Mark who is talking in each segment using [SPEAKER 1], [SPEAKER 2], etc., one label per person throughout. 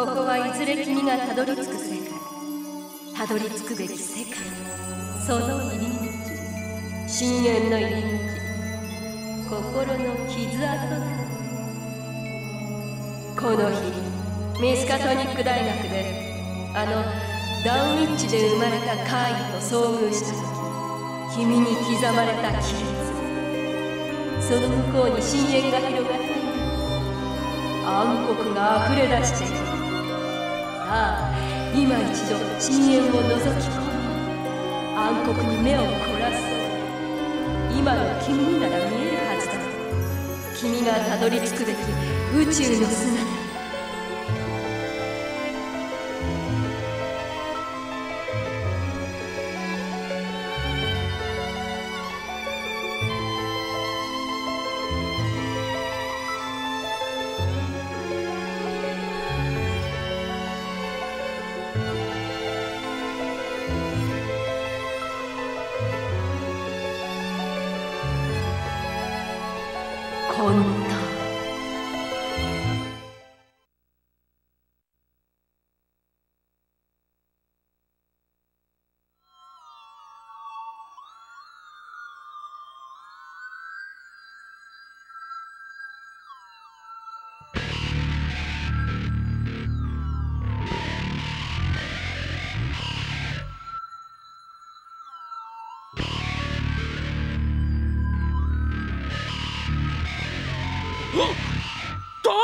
[SPEAKER 1] ここはいずれ君がたどり着く世界たどり着くべき世界その入り口深淵の入り口心の傷跡だこの日ミスカトニック大学であのダウンウィッチで生まれた怪異と遭遇した時君に刻まれた亀裂その向こうに深淵が広がっている。暗黒が溢れ出している。さあ今一度深淵を覗き込み暗黒に目を凝らす。今の君になら見えるはずだ。君がたどり着くべき宇宙の姿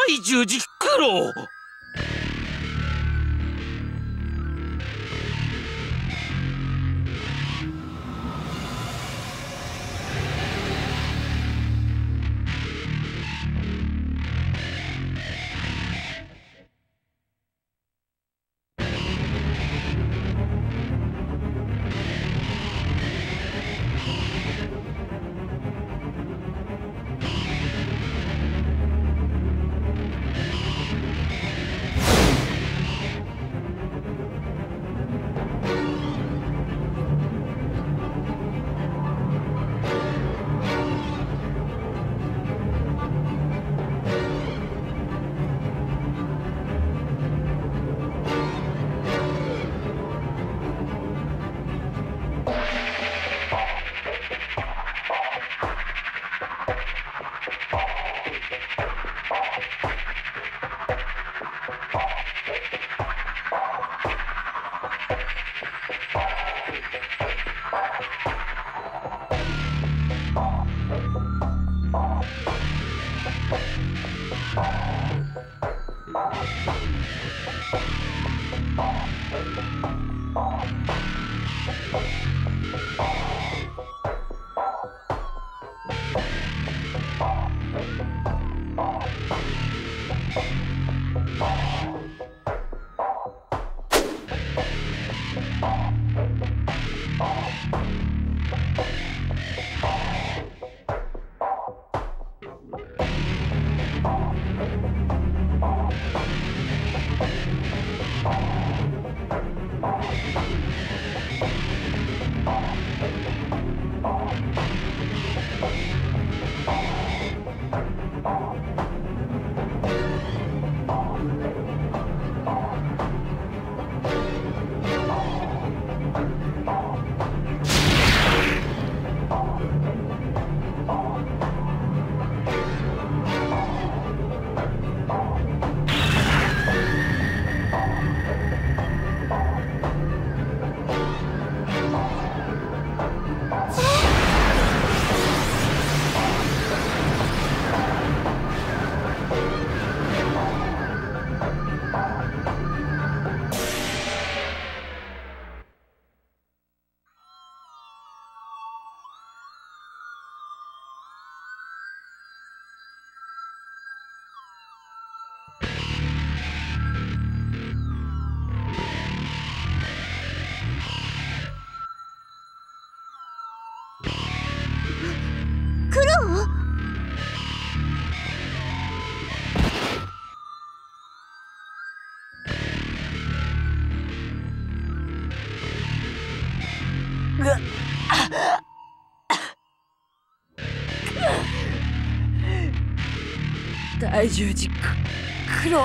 [SPEAKER 2] 第十字苦労
[SPEAKER 3] 大十字苦労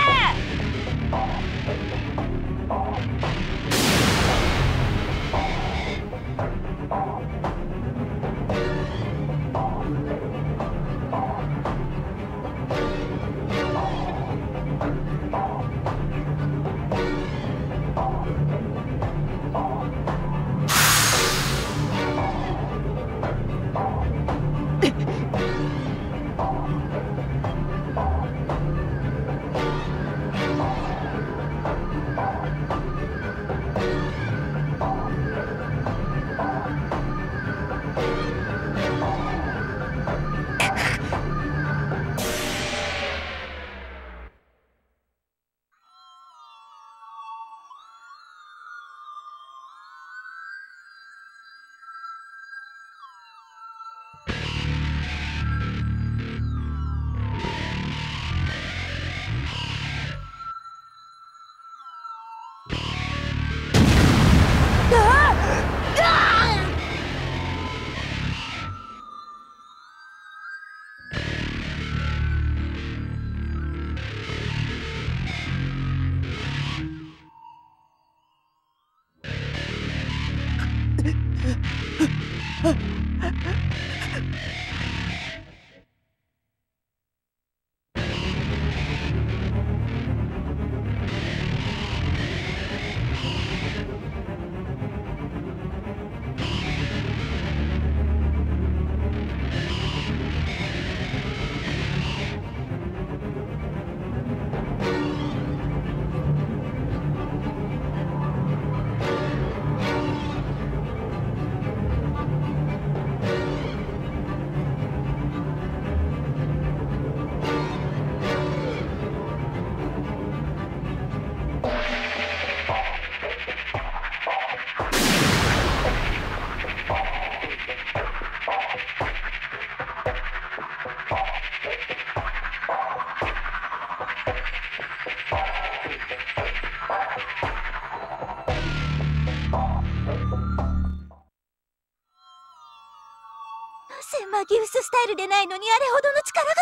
[SPEAKER 4] にあれほどの力が。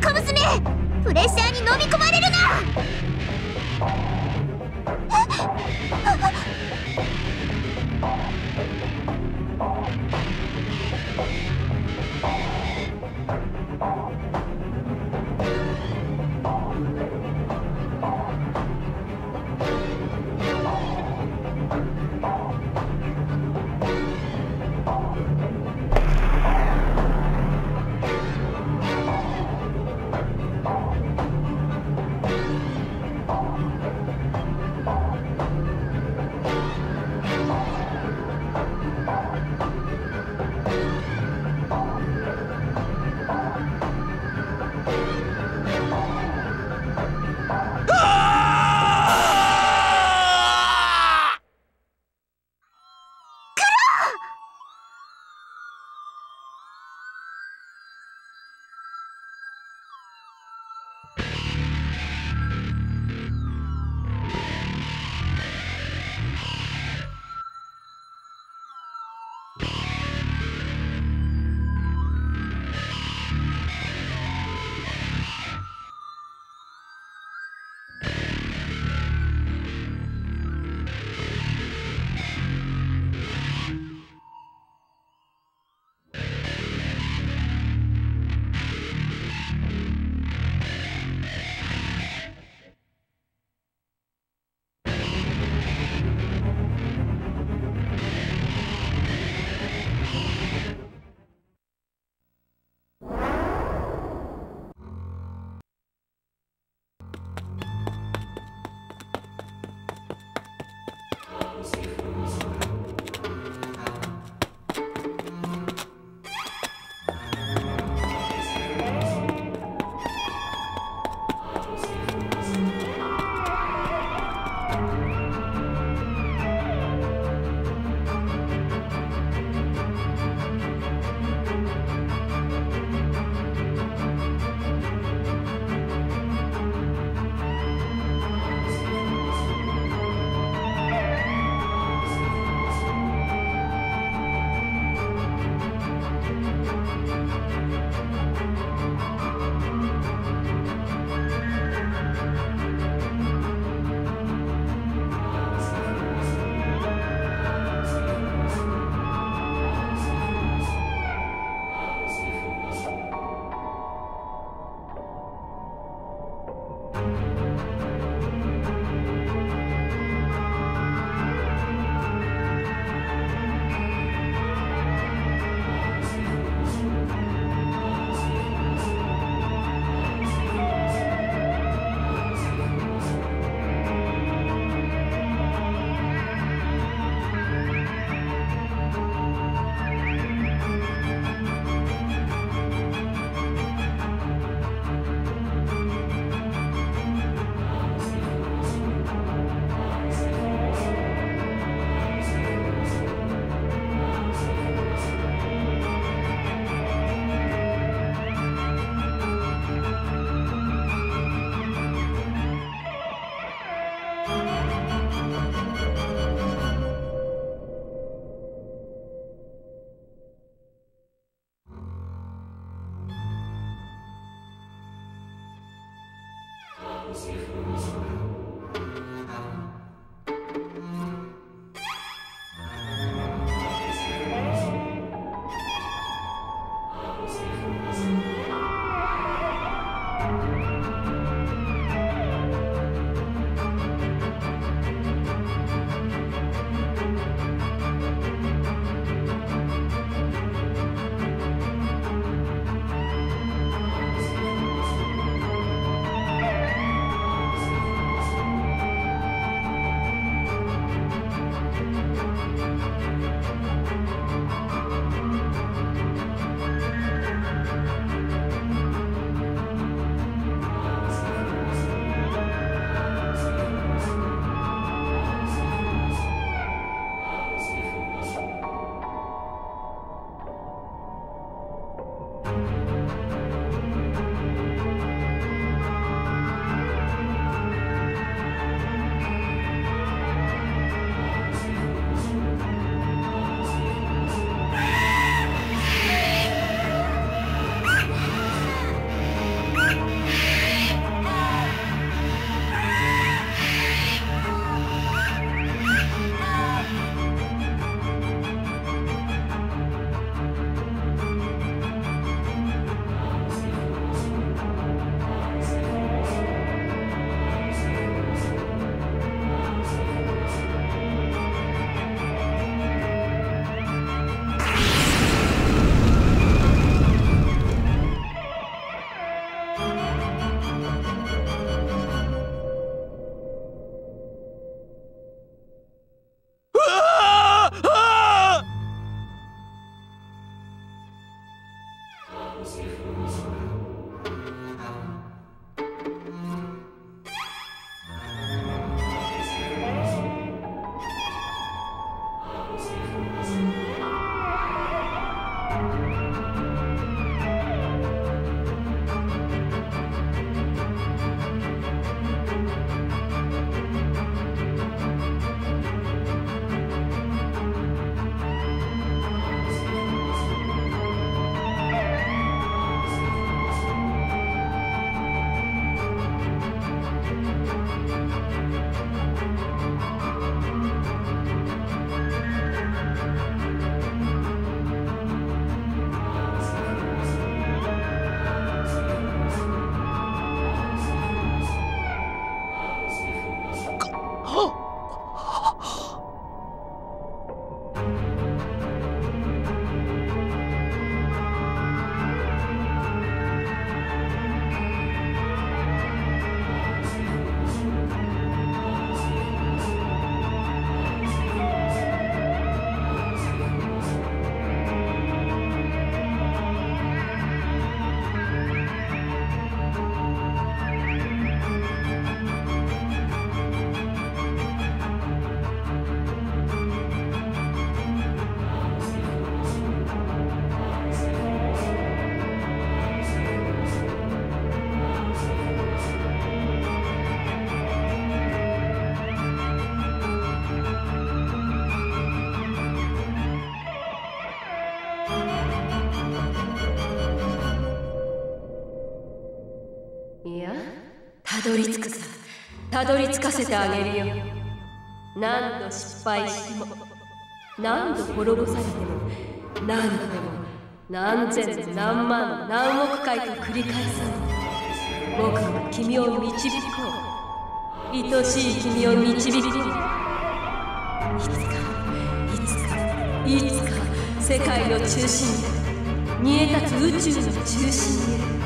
[SPEAKER 4] 小娘プレッシャーに飲み込まれるな。
[SPEAKER 1] たどり着かせてあげるよ。何度失敗しても何度滅ぼされても何度でも何千何万何億回と繰り返す僕は君を導こう。愛しい君を導くいつかいつかいつか世界の中心へ煮え立つ宇宙の中心へ。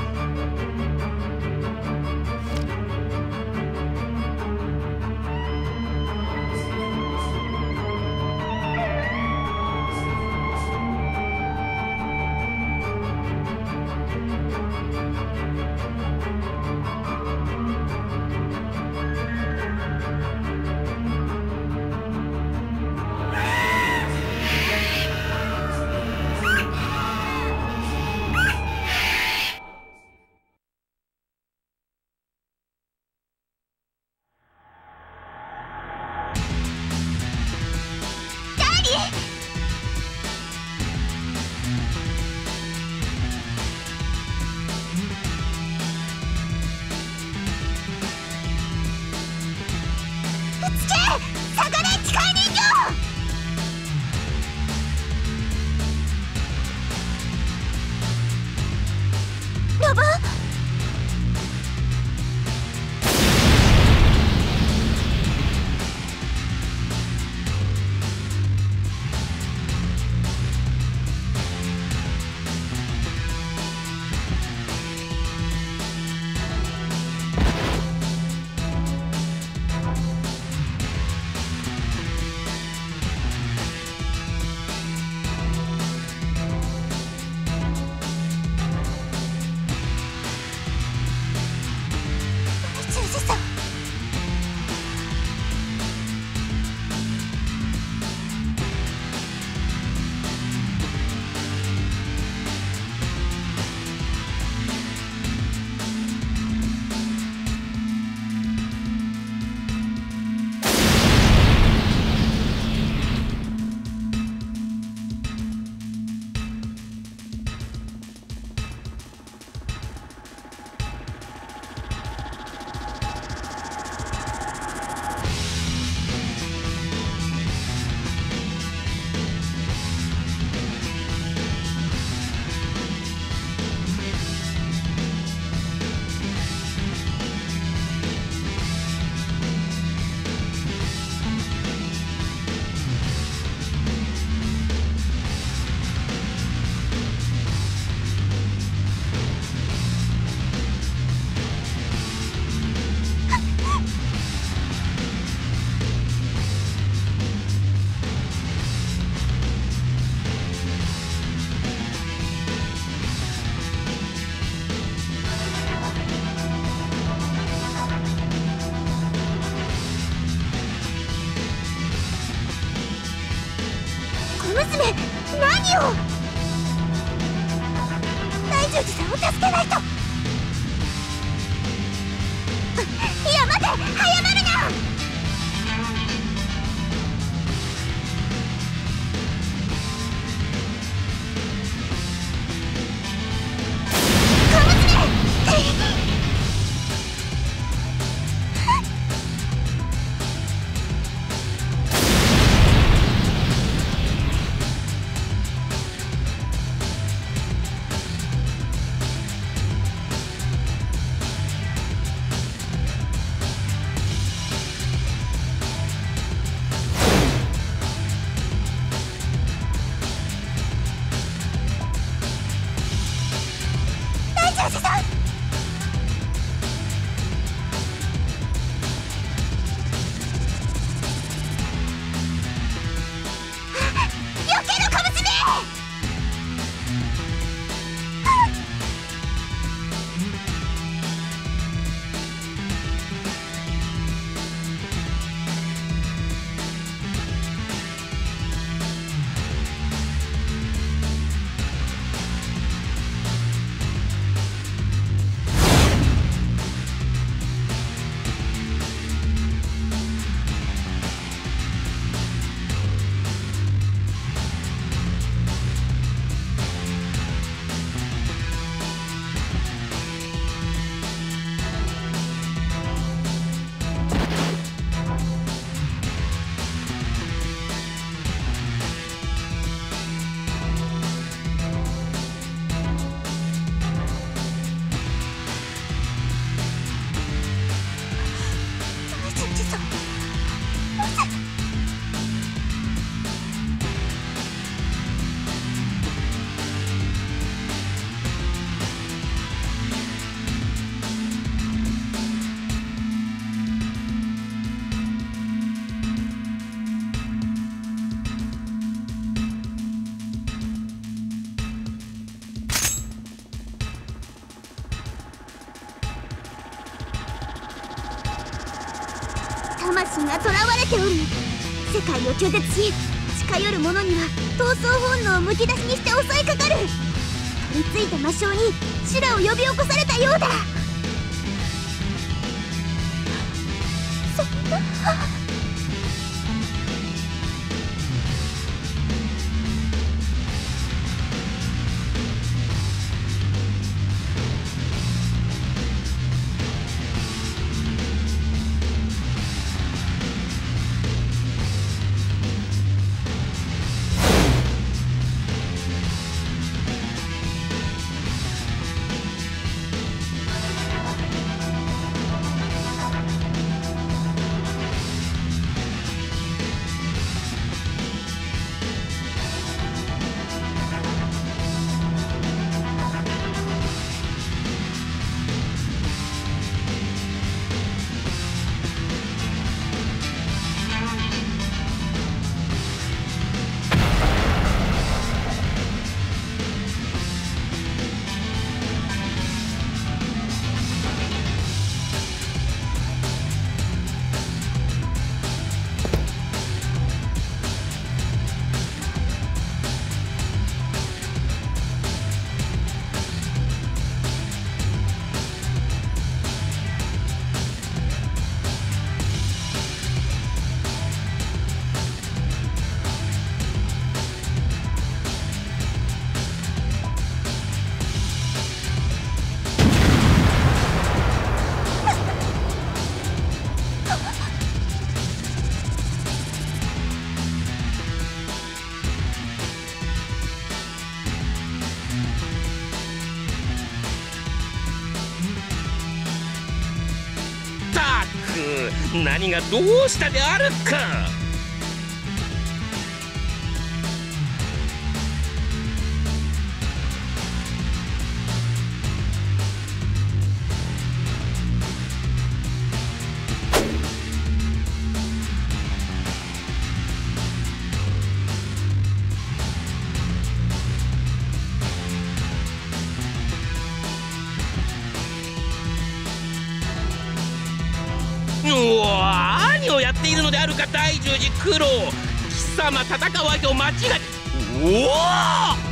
[SPEAKER 4] よ。大十字さんを助けないと。いや待て早まが囚われておる。世界を拒絶し近寄る者には闘争本能をむき出しにして襲いかかる。取り付いた魔性に修羅を呼び起こされたようだ。
[SPEAKER 2] 何がどうしたであるか。あるか大十字九郎貴様戦う相手を間違え
[SPEAKER 4] おお